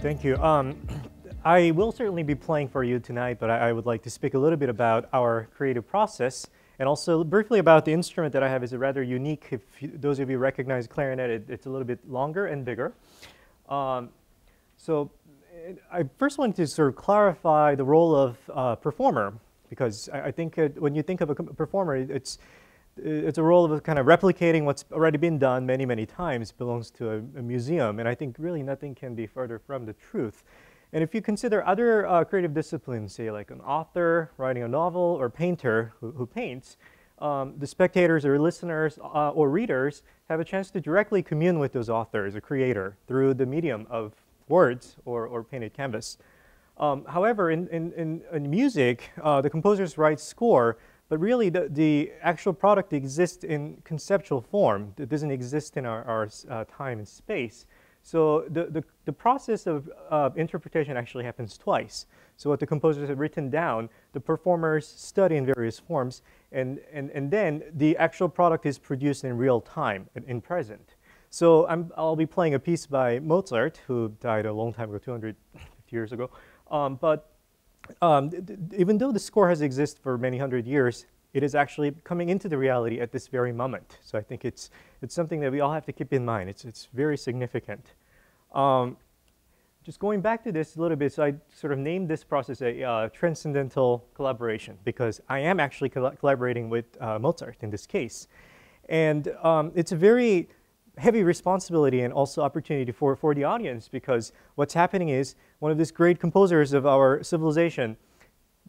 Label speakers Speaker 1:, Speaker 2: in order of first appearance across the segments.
Speaker 1: Thank you. Um, I will certainly be playing for you tonight, but I, I, would like to speak a little bit about our creative process and also briefly about the instrument that I have is a rather unique. If you, those of you recognize clarinet, it, it's a little bit longer and bigger. Um, so I first want to sort of clarify the role of uh, performer because I, I think it, when you think of a performer, it's it's a role of kind of replicating what's already been done many, many times, belongs to a, a, museum. And I think really nothing can be further from the truth. And if you consider other uh, creative disciplines, say like an author writing a novel or painter who, who paints, um, the spectators or listeners uh, or readers have a chance to directly commune with those authors or creator through the medium of words or, or painted canvas. Um, however, in, in, in, music, uh, the composers write score but really, the, the actual product exists in conceptual form. It doesn't exist in our, our uh, time and space. So the, the, the process of uh, interpretation actually happens twice. So what the composers have written down, the performers study in various forms, and, and, and then the actual product is produced in real time, in, present. So i will be playing a piece by Mozart, who died a long time ago, 250 years ago. Um, but um, even though the score has existed for many hundred years, it is actually coming into the reality at this very moment. So I think it's, it's something that we all have to keep in mind. It's, it's very significant. Um, just going back to this a little bit, so I sort of named this process a uh, transcendental collaboration because I am actually collaborating with uh, Mozart in this case. And um, it's a very heavy responsibility and also opportunity for, for the audience because what's happening is one of these great composers of our civilization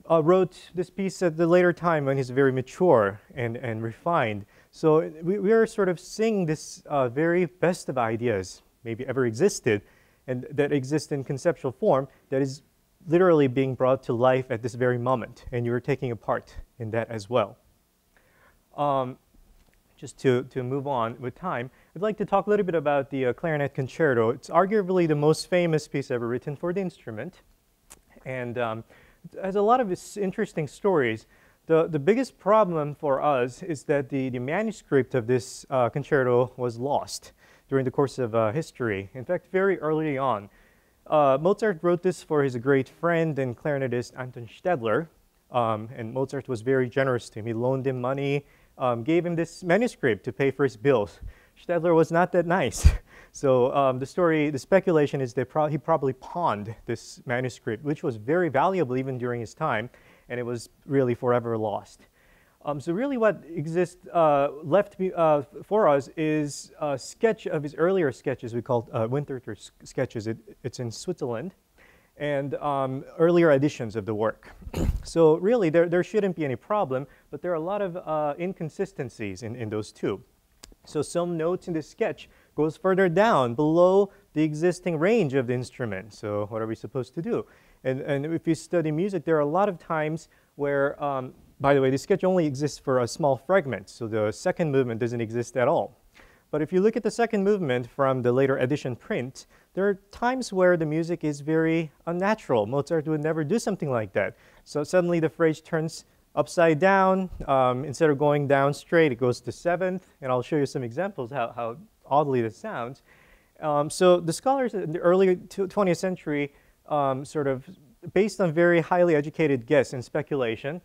Speaker 1: uh, wrote this piece at the later time when he's very mature and, and refined. So we, we are sort of seeing this uh, very best of ideas maybe ever existed and that exist in conceptual form that is literally being brought to life at this very moment and you're taking a part in that as well. Um, just to, to move on with time, I'd like to talk a little bit about the uh, Clarinet Concerto. It's arguably the most famous piece ever written for the instrument, and um, it has a lot of interesting stories. The, the biggest problem for us is that the, the manuscript of this uh, concerto was lost during the course of uh, history. In fact, very early on. Uh, Mozart wrote this for his great friend and clarinetist Anton Stadler, um, and Mozart was very generous to him. He loaned him money, um, gave him this manuscript to pay for his bills. Stadler was not that nice. So um, the story, the speculation is that pro he probably pawned this manuscript, which was very valuable even during his time, and it was really forever lost. Um, so really what exists uh, left uh, for us is a sketch of his earlier sketches we called uh, Winterthur sketches. It, it's in Switzerland and um, earlier editions of the work. so really, there, there shouldn't be any problem, but there are a lot of uh, inconsistencies in, in those two. So some notes in the sketch goes further down below the existing range of the instrument. So what are we supposed to do? And, and if you study music, there are a lot of times where, um, by the way, the sketch only exists for a small fragment. So the second movement doesn't exist at all. But if you look at the second movement from the later edition print, there are times where the music is very unnatural. Mozart would never do something like that. So suddenly the phrase turns upside down. Um, instead of going down straight, it goes to seventh. And I'll show you some examples how, how oddly this sounds. Um, so the scholars in the early 20th century um, sort of based on very highly educated guess and speculation,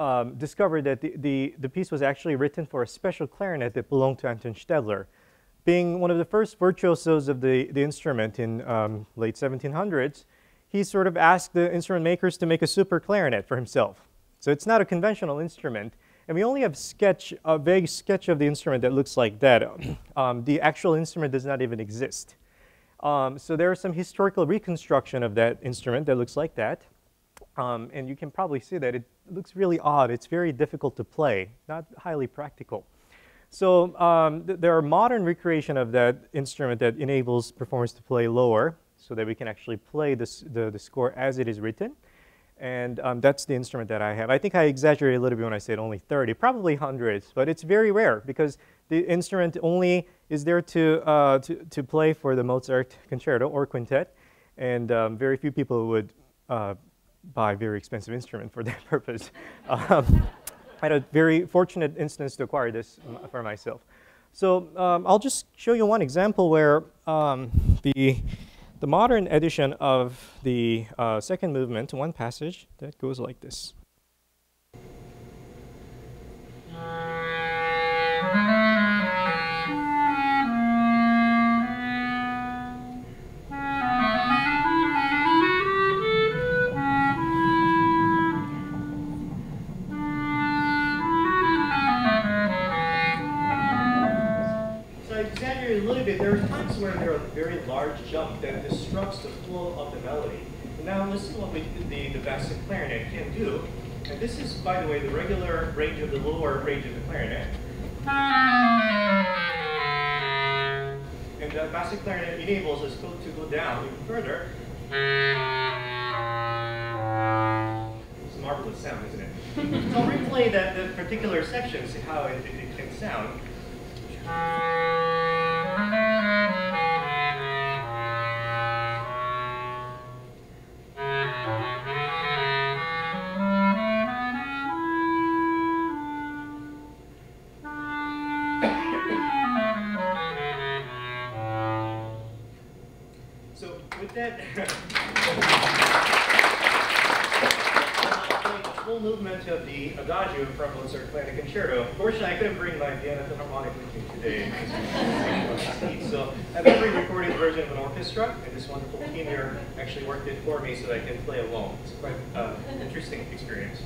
Speaker 1: um, discovered that the, the, the, piece was actually written for a special clarinet that belonged to Anton Stadler. Being one of the first virtuosos of the, the instrument in um, late 1700s, he sort of asked the instrument makers to make a super clarinet for himself. So it's not a conventional instrument. And we only have sketch, a vague sketch of the instrument that looks like that. Um, the actual instrument does not even exist. Um, so there is some historical reconstruction of that instrument that looks like that. Um, and you can probably see that it looks really odd. It's very difficult to play, not highly practical. So um, th there are modern recreation of that instrument that enables performers to play lower so that we can actually play this, the, the score as it is written. And um, that's the instrument that I have. I think I exaggerated a little bit when I said only 30, probably hundreds, but it's very rare because the instrument only is there to, uh, to, to play for the Mozart concerto or quintet, and um, very few people would uh, buy a very expensive instrument for that purpose. Um, I had a very fortunate instance to acquire this for myself. So um, I'll just show you one example where um, the, the modern edition of the uh, second movement, one passage that goes like this. There are times where there are very large jump that disrupts the flow of the melody. Now listen what we, the, the clarinet can do. And this is, by the way, the regular range of the lower range of the clarinet. And the bass clarinet enables us to go down even further. It's a marvelous sound, isn't it? so I'll replay that, that particular section, see how it, it, it can sound. Full movement of the Adagio from Mozart Clarinet Concerto. Unfortunately, I couldn't bring my Vienna Philharmonic with me today. so I have a pre-recorded version of an orchestra, and this wonderful team here actually worked it for me so that I can play alone. It's quite uh, an interesting experience.